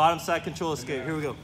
Bottom side control escape. Here we go.